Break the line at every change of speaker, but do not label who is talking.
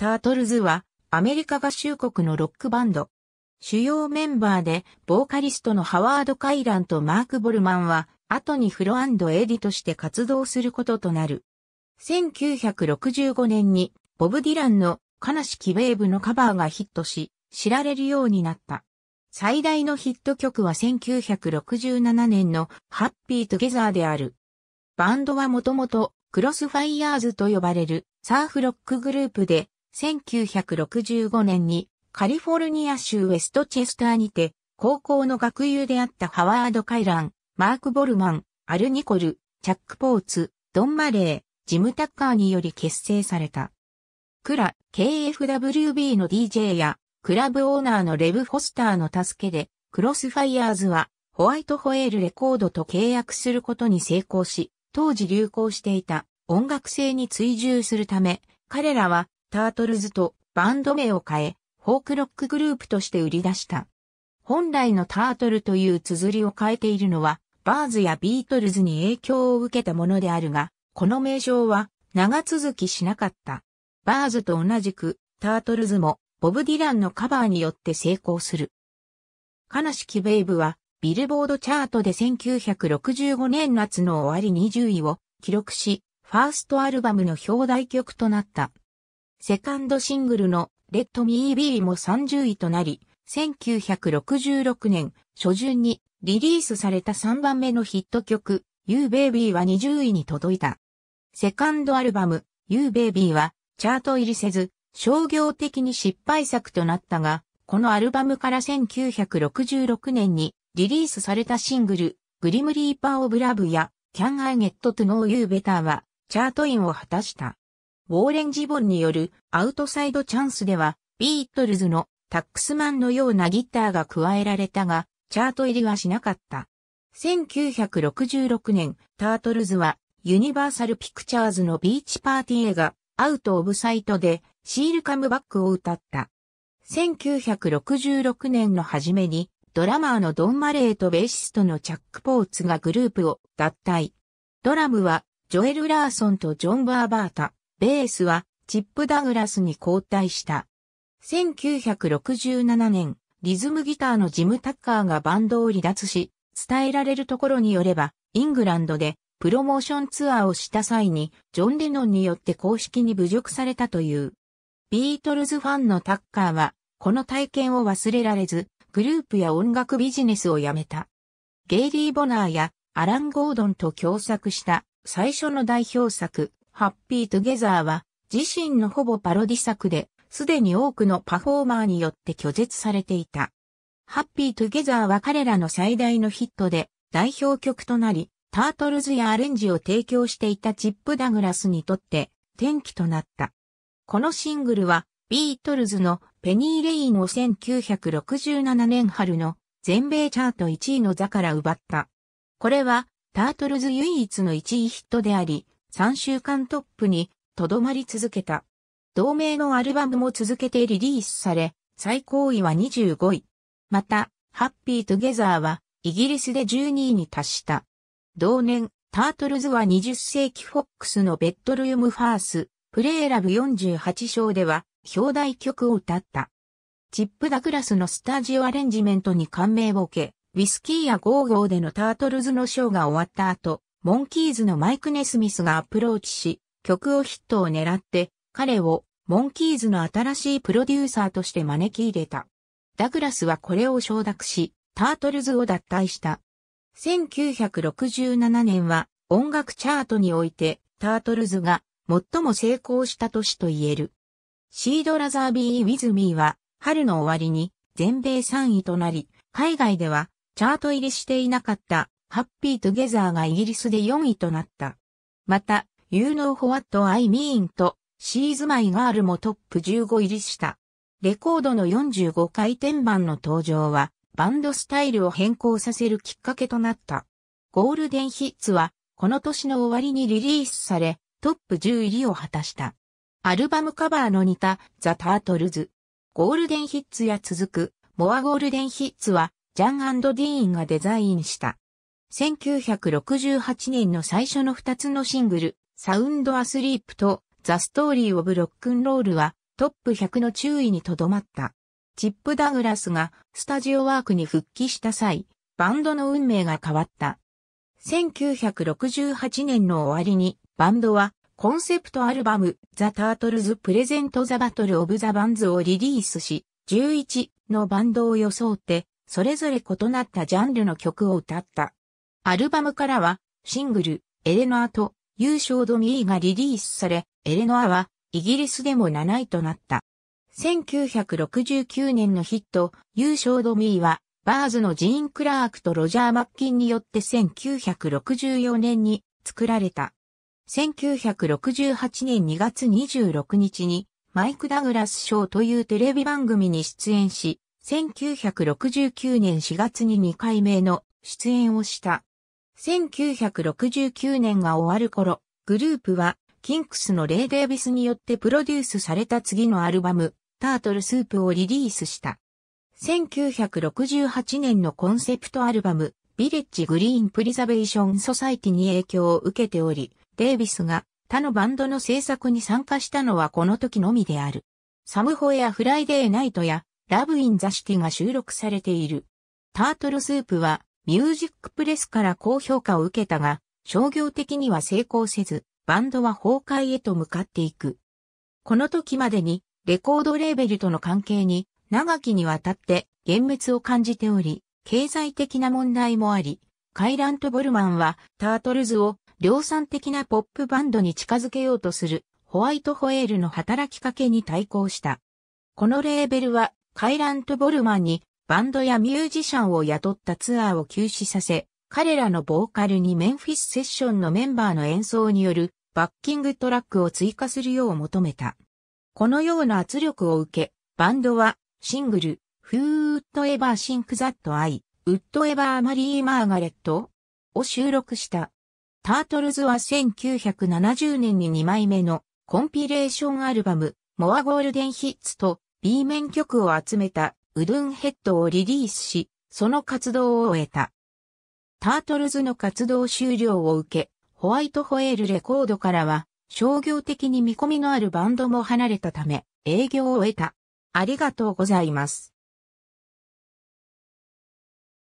タートルズはアメリカ合衆国のロックバンド。主要メンバーで、ボーカリストのハワード・カイランとマーク・ボルマンは、後にフロエディとして活動することとなる。1965年に、ボブ・ディランの悲しきベイブのカバーがヒットし、知られるようになった。最大のヒット曲は1967年のハッピートゥゲザーである。バンドはもともとクロスファイヤーズと呼ばれるサーフロックグループで1965年にカリフォルニア州ウェストチェスターにて高校の学友であったハワード・カイラン、マーク・ボルマン、アル・ニコル、チャック・ポーツ、ドン・マレー、ジム・タッカーにより結成された。クラ、KFWB の DJ やクラブオーナーのレブ・フォスターの助けで、クロスファイヤーズはホワイトホエールレコードと契約することに成功し、当時流行していた音楽性に追従するため、彼らはタートルズとバンド名を変え、フォークロックグループとして売り出した。本来のタートルという綴りを変えているのは、バーズやビートルズに影響を受けたものであるが、この名称は長続きしなかった。バーズと同じく、タートルズもボブ・ディランのカバーによって成功する。悲しきベイブは、ビルボードチャートで1965年夏の終わり20位を記録し、ファーストアルバムの表題曲となった。セカンドシングルの Let Me Be も30位となり、1966年初旬にリリースされた3番目のヒット曲 You Baby は20位に届いた。セカンドアルバム You Baby はチャート入りせず商業的に失敗作となったが、このアルバムから1966年にリリースされたシングルグリムリーパーオブラブや Can I Get to Know You Better はチャートインを果たした。ウォーレン・ジボンによるアウトサイドチャンスでは、ビートルズのタックスマンのようなギターが加えられたが、チャート入りはしなかった。1966年、タートルズはユニバーサルピクチャーズのビーチパーティー映画アウトオブサイトでシールカムバックを歌った。1966年の初めにドラマーのドン・マレーとベーシストのチャック・ポーツがグループを脱退。ドラムはジョエル・ラーソンとジョン・バーバータ。ベースはチップ・ダグラスに交代した。1967年、リズムギターのジム・タッカーがバンドを離脱し、伝えられるところによれば、イングランドでプロモーションツアーをした際に、ジョン・レノンによって公式に侮辱されたという。ビートルズファンのタッカーは、この体験を忘れられず、グループや音楽ビジネスをやめた。ゲイリー・ボナーやアラン・ゴードンと共作した最初の代表作、ハッピートゥゲザーは自身のほぼパロディ作で、すでに多くのパフォーマーによって拒絶されていた。ハッピートゥゲザーは彼らの最大のヒットで代表曲となり、タートルズやアレンジを提供していたチップ・ダグラスにとって転機となった。このシングルはビートルズのペニー・レインを1967年春の全米チャート1位の座から奪った。これはタートルズ唯一の1位ヒットであり、3週間トップにとどまり続けた。同名のアルバムも続けてリリースされ、最高位は25位。また、ハッピートゥゲザーはイギリスで12位に達した。同年、タートルズは20世紀フォックスの bedroom farce、プレイラブ48章では、表題曲を歌った。チップ・ダグラスのスタジオアレンジメントに感銘を受け、ウィスキー・ア・ゴーゴーでのタートルズのショーが終わった後、モンキーズのマイク・ネスミスがアプローチし、曲をヒットを狙って、彼をモンキーズの新しいプロデューサーとして招き入れた。ダグラスはこれを承諾し、タートルズを脱退した。1967年は音楽チャートにおいてタートルズが最も成功した年と言える。シードラザービー・ウィズ・ミーは春の終わりに全米3位となり、海外ではチャート入りしていなかったハッピートゥゲザーがイギリスで4位となった。また、You Know What I Mean と She's My Girl もトップ15入りした。レコードの45回転版の登場は、バンドスタイルを変更させるきっかけとなった。ゴールデンヒッツは、この年の終わりにリリースされ、トップ10入りを果たした。アルバムカバーの似たザ・タートルズ。ゴールデンヒッツや続く、モアゴールデンヒッツは、ジャンディーンがデザインした。1968年の最初の2つのシングル、サウンドアスリープとザ・ストーリー・オブ・ロックンロールは、トップ100の注意にとどまった。チップ・ダグラスがスタジオワークに復帰した際、バンドの運命が変わった。1968年の終わりに、バンドはコンセプトアルバム、ザ・タートルズ・プレゼント・ザ・バトル・オブ・ザ・バンズをリリースし、11のバンドを装って、それぞれ異なったジャンルの曲を歌った。アルバムからは、シングル、エレノアと、優勝ドミーがリリースされ、エレノアは、イギリスでも7位となった。1969年のヒット、優勝ドミーは、バーズのジーン・クラークとロジャー・マッキンによって1964年に作られた。1968年2月26日にマイク・ダグラスショーというテレビ番組に出演し、1969年4月に2回目の出演をした。1969年が終わる頃、グループはキンクスのレイ・デイビスによってプロデュースされた次のアルバム、Turtle Soup をリリースした。1968年のコンセプトアルバム、 Village Green Preservation Society に影響を受けており、デイビスが他のバンドの制作に参加したのはこの時のみである。 Somewhere Friday Night や Love in the City が収録されている。 Turtle Soup はミュージックプレスから高評価を受けたが、商業的には成功せず、バンドは崩壊へと向かっていく。この時までにレコードレーベルとの関係に長きにわたって幻滅を感じており、経済的な問題もあり、カイラント・ボルマンはタートルズを量産的なポップバンドに近づけようとするホワイトホエールの働きかけに対抗した。このレーベルはカイラント・ボルマンにバンドやミュージシャンを雇ったツアーを休止させ、彼らのボーカルにメンフィスセッションのメンバーの演奏によるバッキングトラックを追加するよう求めた。このような圧力を受け、バンドはシングル、 Who'd Ever Think That I Would Ever Marry Margaret を収録した。タートルズは1970年に2枚目のコンピレーションアルバム、 More Golden Hits と B 面曲を集めた Wooden Head をリリースし、その活動を終えた。タートルズの活動終了を受け、ホワイトホエールレコードからは商業的に見込みのあるバンドも離れたため、営業を終えた。ありがとうございます。